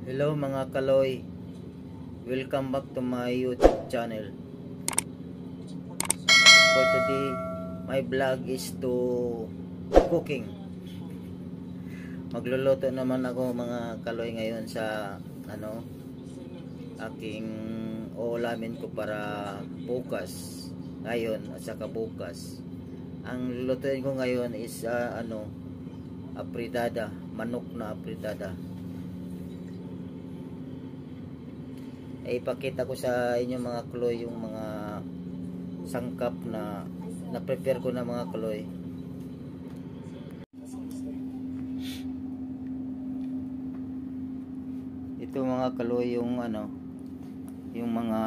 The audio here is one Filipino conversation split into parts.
Hello mga kaloy. Welcome back to my YouTube channel. For today, my vlog is to cooking. Magluluto naman ako mga kaloy ngayon sa ano aking uulamin ko para bukas. Ngayon at saka bukas. Ang lulutuin ko ngayon is ah, ano apridada, manok na apridada. Ay ipakita ko sa inyo mga kloy yung mga sangkap na na-prepare ko na mga kloy. Ito mga kloy yung ano yung mga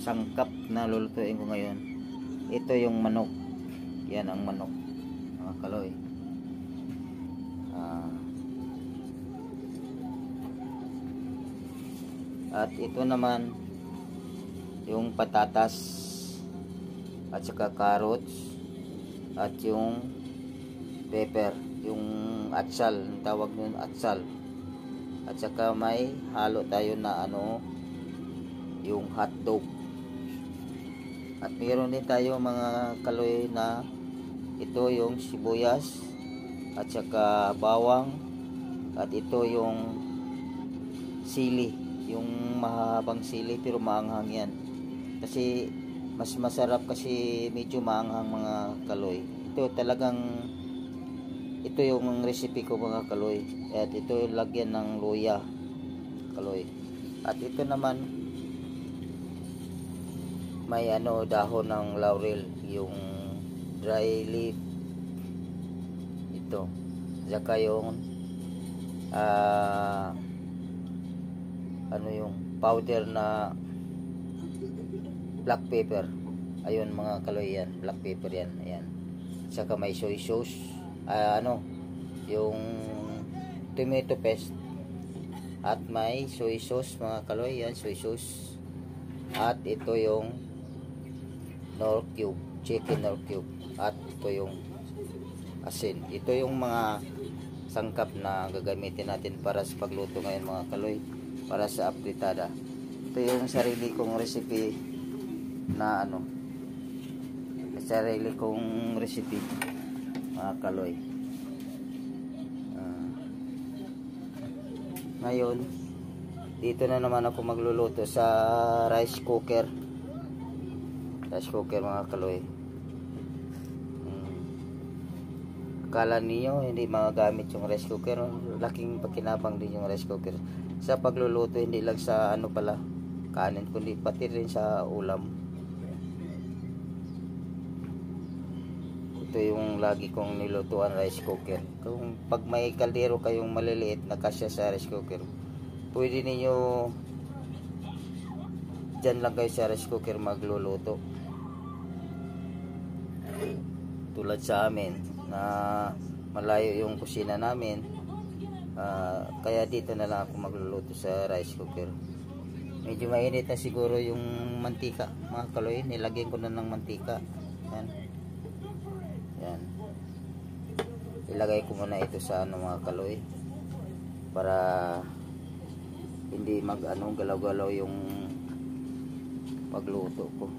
sangkap na lulutuin ko ngayon. Ito yung manok. Yan ang manok. Mga kaloy. At ito naman yung patatas at saka carrots at yung pepper, yung atsal, ang tawag nun atsal. At saka may halo tayo na ano yung hotdog. At meron din tayo mga kaloy na ito yung sibuyas at saka bawang at ito yung sili yung mahabang sili pero maanghang yan. Kasi mas masarap kasi medyo maanghang mga kaloy. Ito talagang ito yung recipe ko mga kaloy. At ito yung lagyan ng luya kaloy. At ito naman may ano dahon ng laurel. Yung dry leaf. Ito. Saka yung ah ano yung powder na black pepper. Ayun mga kaloy yan. Black pepper yan. Ayan. Saka may soy sauce. Ah, ano yung tomato paste. At may soy sauce mga kaloy. Yan soy sauce. At ito yung nor cube. Chicken nor cube. At ito yung asin. Ito yung mga sangkap na gagamitin natin para sa pagluto ngayon mga kaloy para sa apritada. Ito yung sarili kong recipe na ano sarili kong recipe mga kaloy. Ah. ngayon dito na naman ako magluluto sa rice cooker. Rice cooker mga kaloy. Hmm. Akala niyo hindi magagamit yung rice cooker. Laking pakinabang din yung rice cooker sa pagluluto hindi lang sa ano pala kanin kundi pati rin sa ulam. Ito yung lagi kong nilutuan rice cooker. Kung pag may kaldero kayong maliliit na kasya sa rice cooker pwede ninyo dyan lang kayo sa rice cooker magluluto. Tulad sa amin na malayo yung kusina namin Uh, kaya dito na lang ako magluluto sa rice cooker. Medyo mainit na siguro yung mantika, mga kaloy. Nilagyan ko na ng mantika. Yan. Yan. Ilagay ko muna ito sa ano mga kaloy. Para hindi mag ano galaw-galaw yung pagluto ko.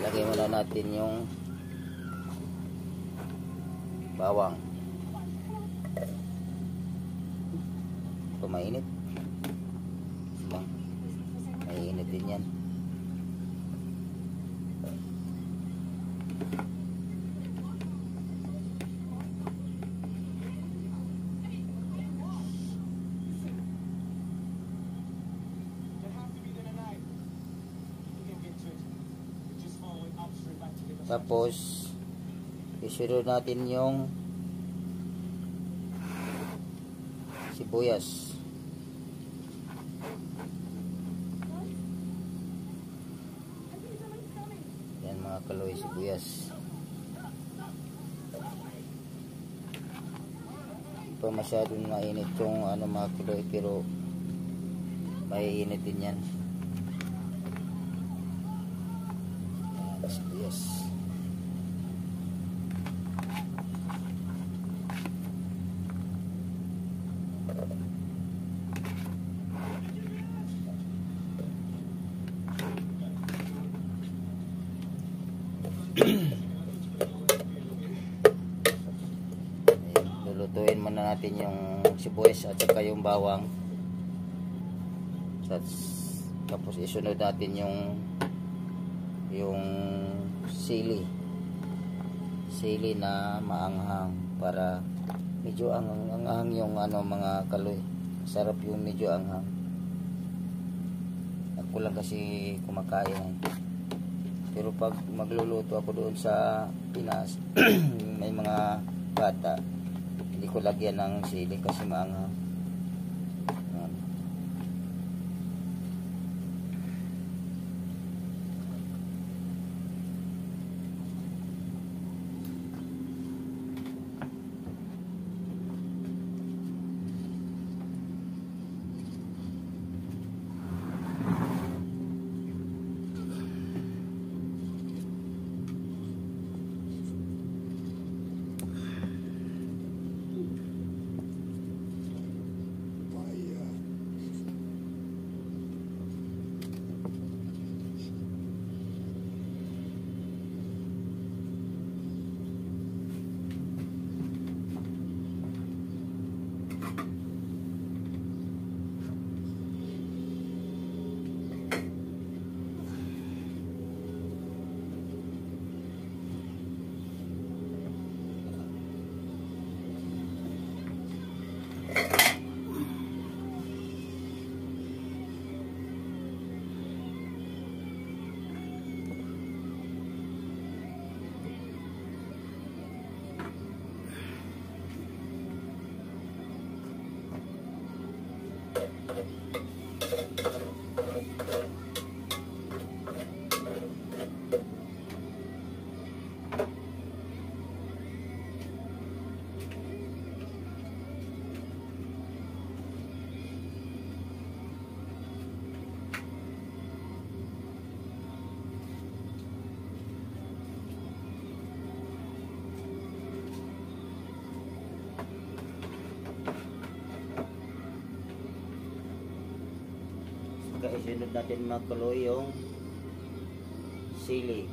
Lagay muna natin yung bawang. Ito mainit. Mainit din yan. Tapos isunod natin yung sibuyas. Yan mga kaloy sibuyas. Pa masyadong mainit yung ano mga kaloy pero may init din yan sibuyas lutuin muna natin yung sibuyas at saka yung bawang. That's, tapos isunod natin yung yung sili. Sili na maanghang para medyo anghang, anghang yung ano mga kaloy. Sarap yung medyo anghang. Ako lang kasi kumakain. Pero pag magluluto ako doon sa Pinas may mga bata hindi ko lagyan ng sili kasi maanghang Saka isunod natin makuloy yung sili.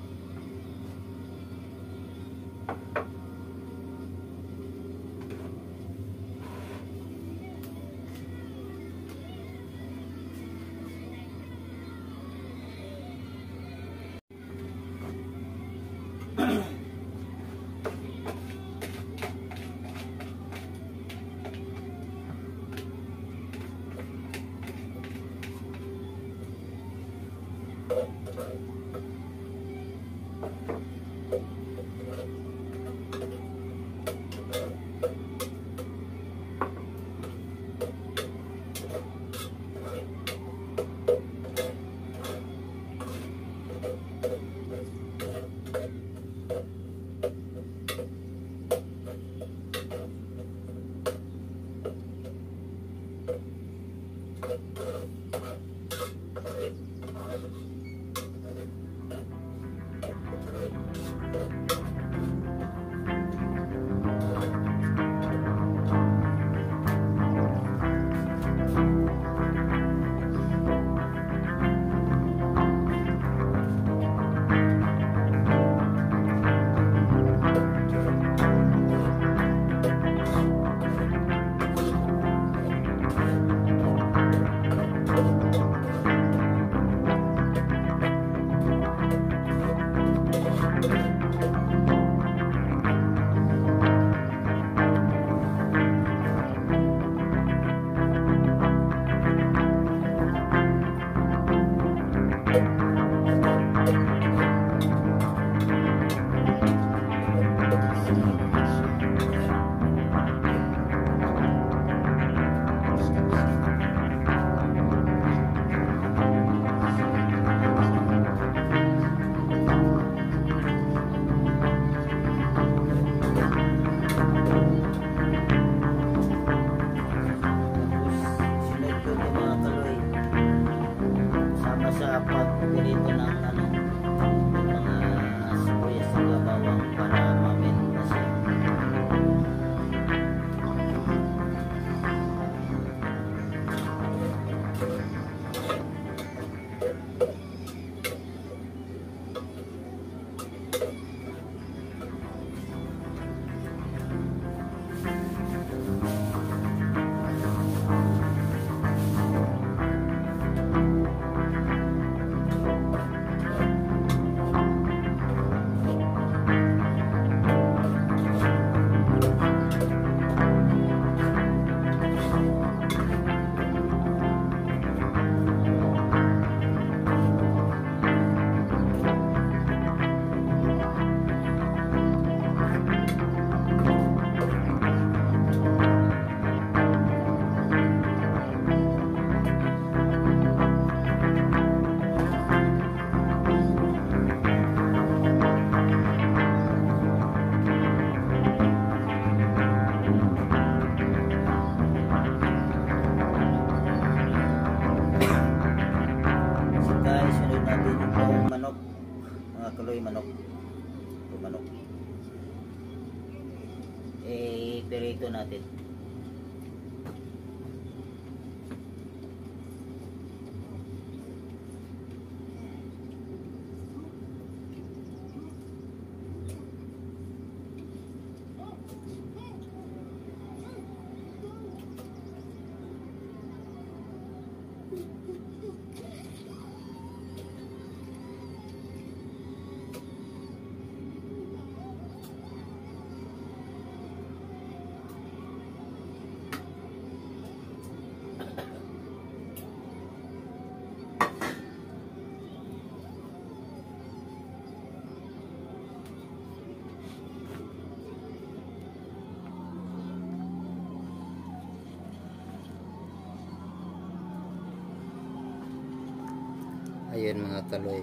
Ayan mga kaloy.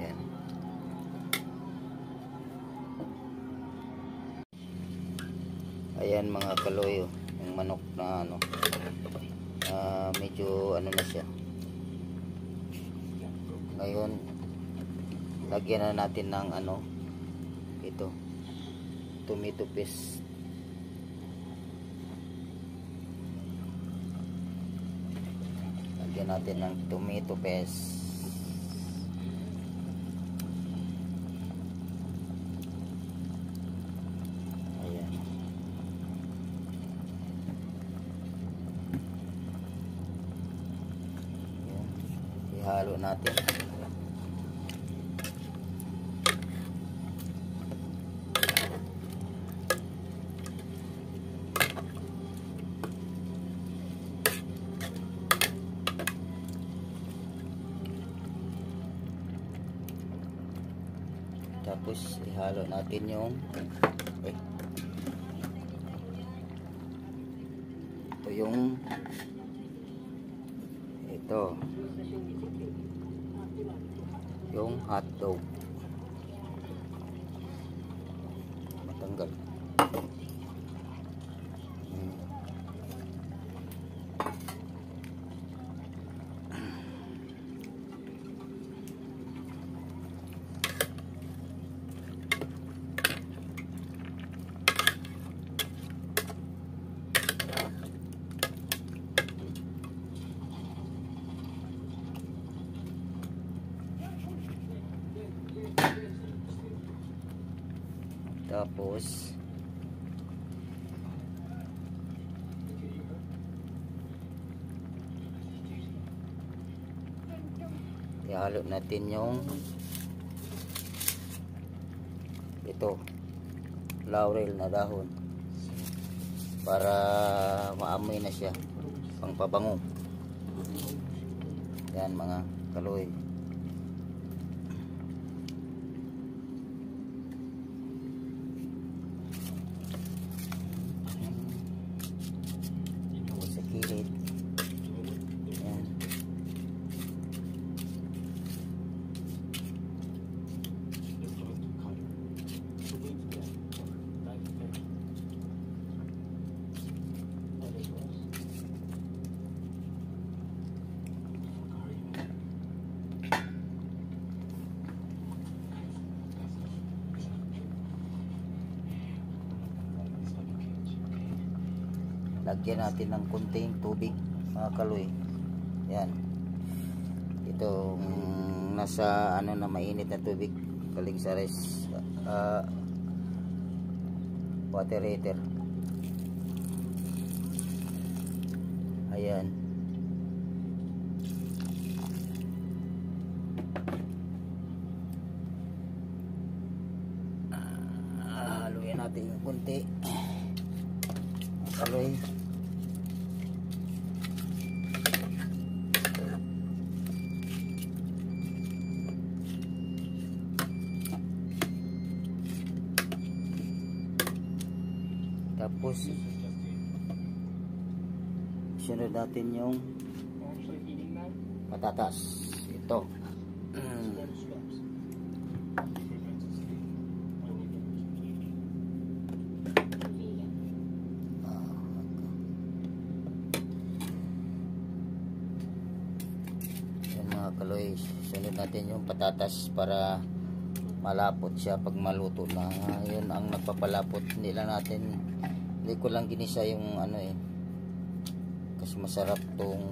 Yan. Ayan mga kaloy. oh. Yung manok na ano. ah, medyo ano na siya. Ngayon, lagyan na natin ng ano. Ito. Tomato paste. Lagyan natin ng tomato paste. Ayan. Ihalo natin. Tapos ihalo natin yung eh, ito yung ito. Yung hotdog. Matanggal Tapos ihalo natin yung ito laurel na dahon para maamoy na siya pang pabango yan mga kaloy Tapos sa kilid yan lagyan natin ng kunting tubig mga kaloy. Yan. Itong nasa ano na mainit na tubig galing sa res ah, water heater. Ayan Ah, haluin natin yung kunti mga kaloy Tapos sunod natin yung patatas. Ito. Mga kaloy, sunod natin yung patatas para malapot siya pag maluto na yun ang nagpapalapot lang natin hindi ko lang ginisa yung ano eh. Kasi masarap tong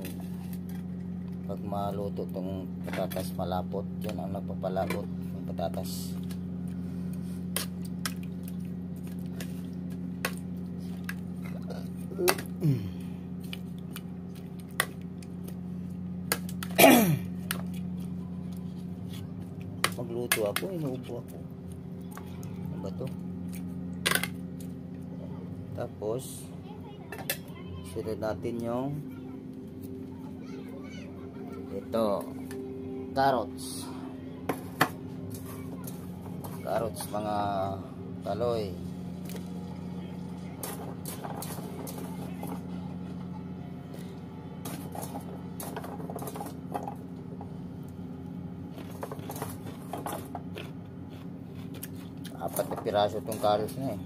pag maluto tong patatas malapot. Yun ang nagpapalapot ng patatas. Magluto ako inuubo ako ano ba to tapos sunod natin yung ito carrots. Carrots mga taloy. Apat na piraso itong carrots na eh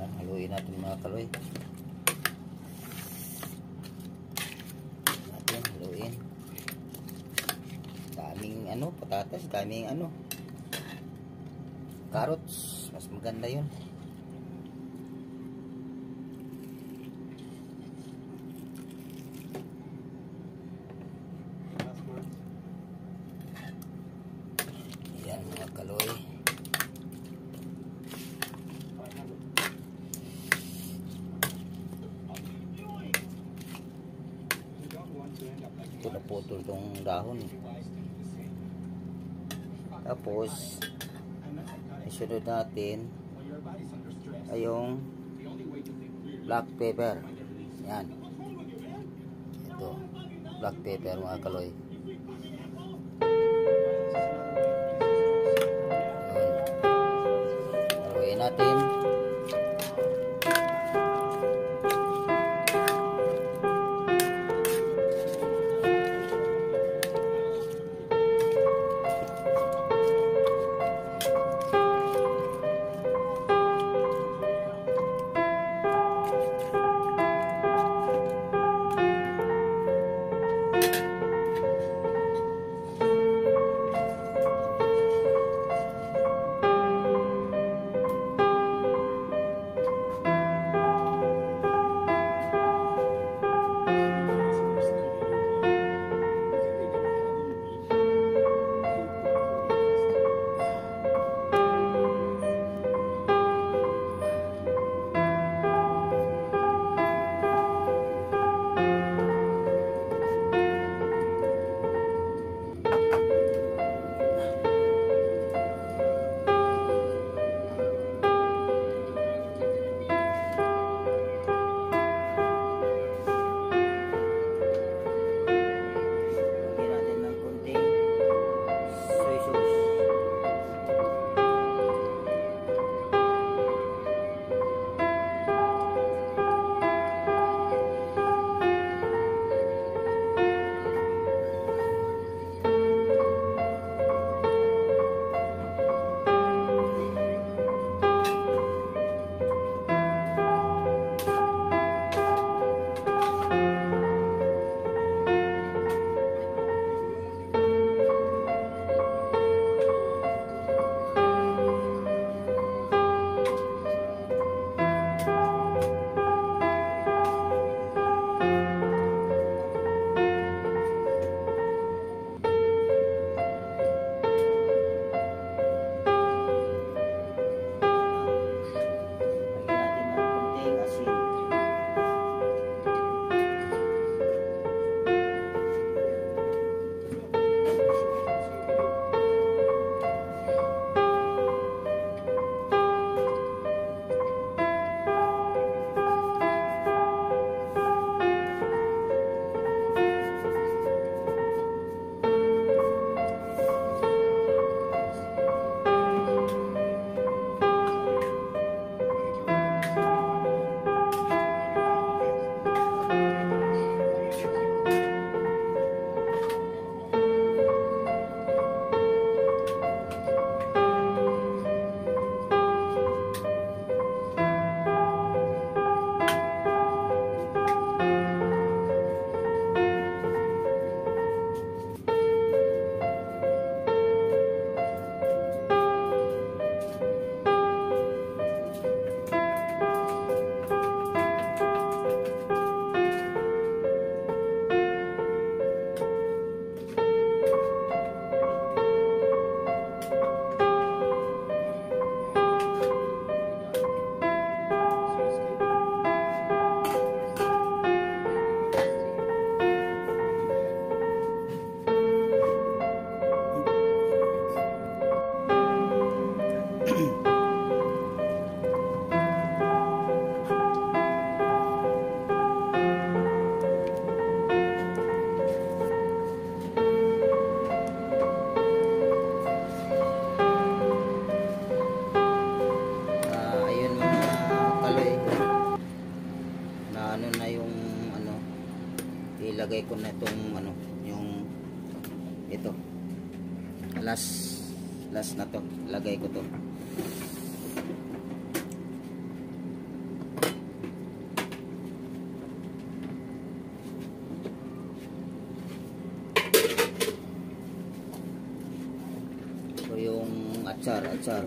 Ayan, haluin natin mga kaloy natin haluin daming ano patatas daming ano carrots mas maganda yun Ayan mga kaloy. Ito naputol tong dahon. Tapos, isunod natin ay yung black pepper. Yan. Ito. Black pepper mga kaloy. Na to lagay ko to. Ito yung atsar atsar.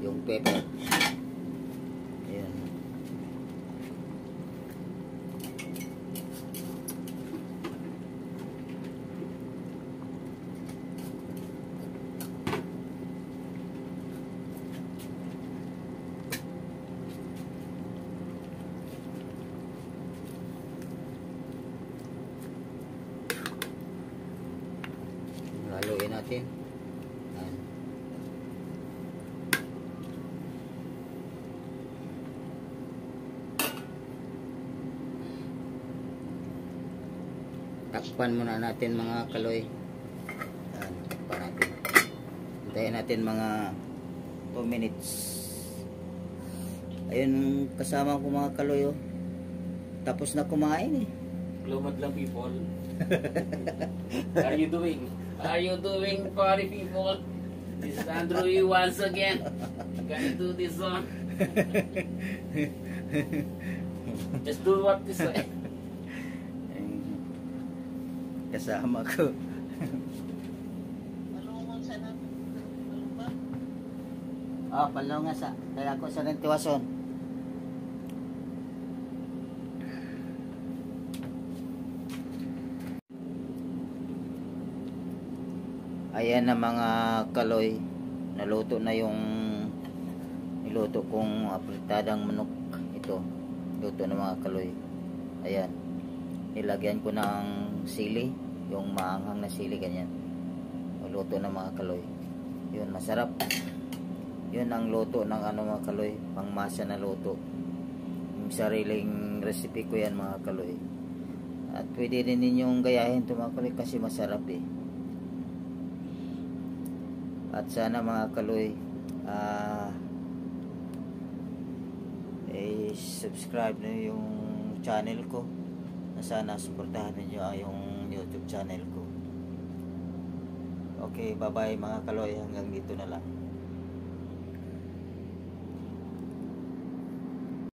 Yung pepper. Ayan haluin natin Ayan. Takpan muna natin mga kaloy Ayan, takpan natin hintayin natin mga 2 minutes ayun kasama ko mga kaloy oh. tapos na kumain eh Hello, madlang people. Are you doing? Are you doing, party people? This is Andrew E once again. Gonna do this song. Just do what this way. Kasama ko Ah, palaw nga sa kaya ako sa nagtiwason. Ayan na mga kaloy. Naluto na yung niluto kong apritadang manok ito. Luto na mga kaloy. Ayan. Nilagyan ko ng sili, yung maanghang na sili ganyan. Luto na mga kaloy. Yun, masarap. Yun ang luto ng ano mga kaloy, pangmasa na luto. Yung sariling recipe ko yan mga kaloy. At pwede rin ninyong gayahin ito mga kaloy kasi masarap eh. At sana mga kaloy, ah, eh, subscribe na yung channel ko. Na sana suportahan niyo yung YouTube channel ko. Okay, bye-bye mga kaloy. Hanggang dito na lang.